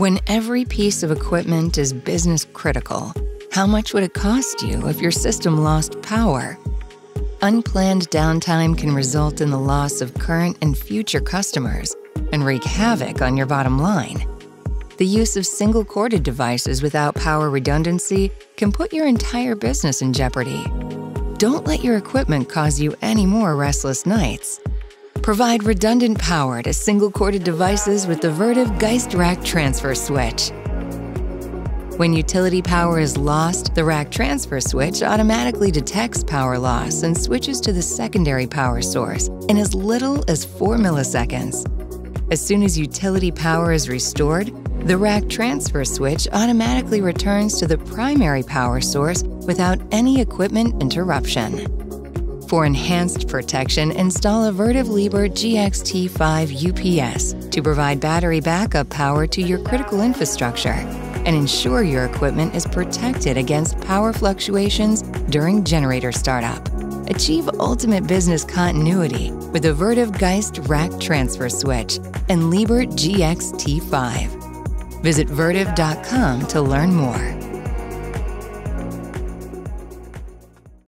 When every piece of equipment is business critical, how much would it cost you if your system lost power? Unplanned downtime can result in the loss of current and future customers and wreak havoc on your bottom line. The use of single corded devices without power redundancy can put your entire business in jeopardy. Don't let your equipment cause you any more restless nights. Provide redundant power to single corded devices with the Vertiv Geist Rack Transfer Switch. When utility power is lost, the rack transfer switch automatically detects power loss and switches to the secondary power source in as little as 4 milliseconds. As soon as utility power is restored, the rack transfer switch automatically returns to the primary power source without any equipment interruption. For enhanced protection, install a Vertiv Liebert GXT5 UPS to provide battery backup power to your critical infrastructure and ensure your equipment is protected against power fluctuations during generator startup. Achieve ultimate business continuity with the Vertiv Geist Rack Transfer Switch and Liebert GXT5. Visit Vertiv.com to learn more.